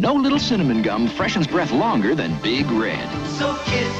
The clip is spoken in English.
No little cinnamon gum freshens breath longer than Big Red. So kiss